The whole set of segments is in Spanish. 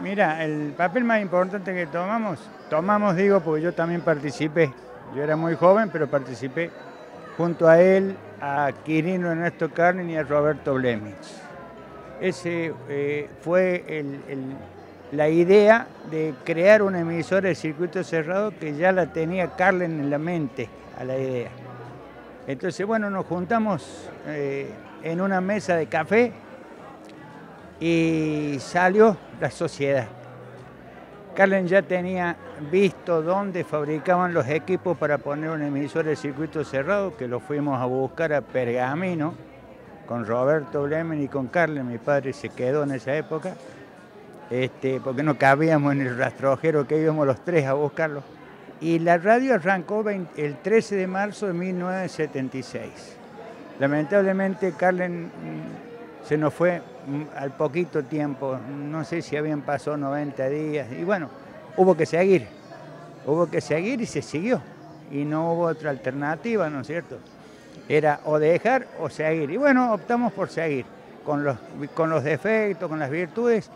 Mira, el papel más importante que tomamos, tomamos digo porque yo también participé, yo era muy joven pero participé junto a él, a Quirino Ernesto Carlin y a Roberto Blemich. Ese eh, fue la idea de crear una emisora de circuito cerrado que ya la tenía Carlin en la mente, a la idea. Entonces, bueno, nos juntamos eh, en una mesa de café y salió la sociedad. Carlen ya tenía visto dónde fabricaban los equipos para poner un emisor de circuito cerrado, que lo fuimos a buscar a Pergamino, con Roberto Blemen y con Carlen, mi padre se quedó en esa época, este, porque no cabíamos en el rastrojero que íbamos los tres a buscarlo. Y la radio arrancó el 13 de marzo de 1976. Lamentablemente Carlen mm, se nos fue al poquito tiempo, no sé si habían pasado 90 días, y bueno, hubo que seguir, hubo que seguir y se siguió, y no hubo otra alternativa, ¿no es cierto? Era o dejar o seguir, y bueno, optamos por seguir, con los, con los defectos, con las virtudes,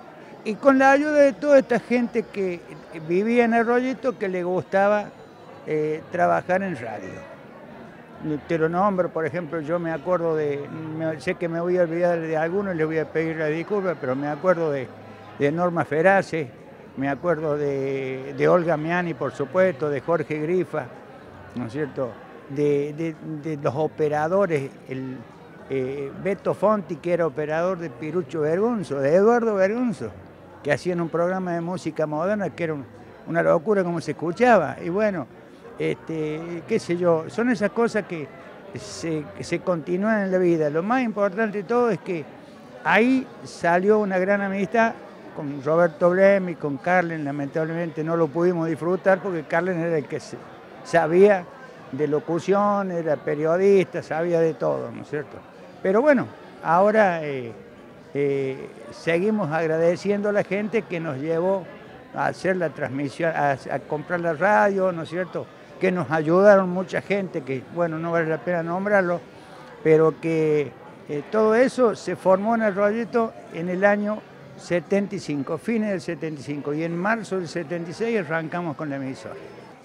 y con la ayuda de toda esta gente que vivía en el rollito que le gustaba eh, trabajar en radio. Te lo nombro, por ejemplo, yo me acuerdo de, sé que me voy a olvidar de algunos y les voy a pedir la disculpa, pero me acuerdo de, Norma Ferace, me acuerdo de, Olga Miani, por supuesto, de Jorge Grifa, ¿no es cierto? De, los operadores, el eh, Beto Fonti, que era operador de Pirucho Vergunzo, de Eduardo Vergunzo que hacían un programa de música moderna que era una locura como se escuchaba. Y bueno, este, qué sé yo, son esas cosas que se, continúan en la vida. Lo más importante de todo es que ahí salió una gran amistad con Roberto Blem y con Carlen, lamentablemente no lo pudimos disfrutar porque Carlen era el que sabía de locución, era periodista, sabía de todo, ¿no es cierto? Pero bueno, ahora eh, eh, seguimos agradeciendo a la gente que nos llevó a hacer la transmisión, a, comprar la radio, ¿no es cierto? Que nos ayudaron mucha gente, que bueno, no vale la pena nombrarlo, pero que eh, todo eso se formó en el rollito en el año 75, fines del 75, y en marzo del 76 arrancamos con la emisora.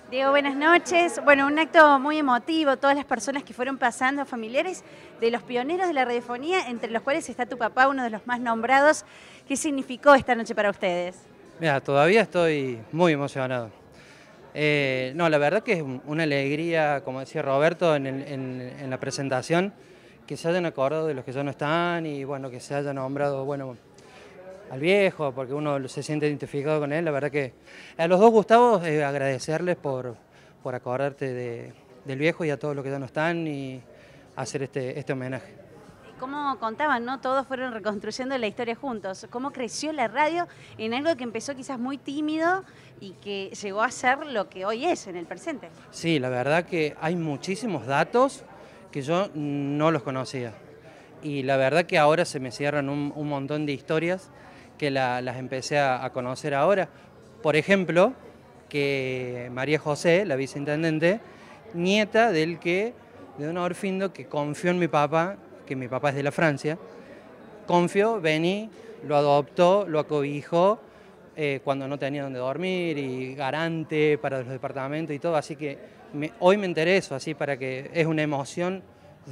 Diego, buenas noches. Bueno, un acto muy emotivo, todas las personas que fueron pasando, familiares de los pioneros de la radiofonía, entre los cuales está tu papá, uno de los más nombrados. ¿Qué significó esta noche para ustedes? Mira, todavía estoy muy emocionado. Eh, no, la verdad que es una alegría, como decía Roberto en, la presentación, que se hayan acordado de los que ya no están y bueno, que se haya nombrado, bueno, al viejo, porque uno se siente identificado con él. La verdad que a los dos Gustavos eh, agradecerles por, por acordarte del viejo y a todos los que ya no están y hacer este, este homenaje. ¿Cómo contaban, no? Todos fueron reconstruyendo la historia juntos. ¿Cómo creció la radio en algo que empezó quizás muy tímido y que llegó a ser lo que hoy es en el presente? Sí, la verdad que hay muchísimos datos que yo no los conocía. Y la verdad que ahora se me cierran un, un montón de historias que las empecé a, conocer ahora. Por ejemplo, que María José, la viceintendente, nieta del que, de un orfindo que confió en mi papá, que mi papá es de la Francia, confió, vení, lo adoptó, lo acobijó eh, cuando no tenía donde dormir y garante para los departamentos y todo, así que hoy me enteré eso, así para que es una emoción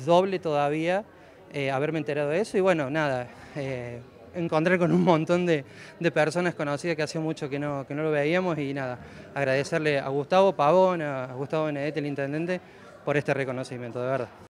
doble todavía eh, haberme enterado de eso. Y bueno, nada, eh, encontrar con un montón de, personas conocidas que hace mucho que no, que no lo veíamos. Y nada, agradecerle a Gustavo Pavón, a Gustavo Benedetti, el intendente, por este reconocimiento, de verdad.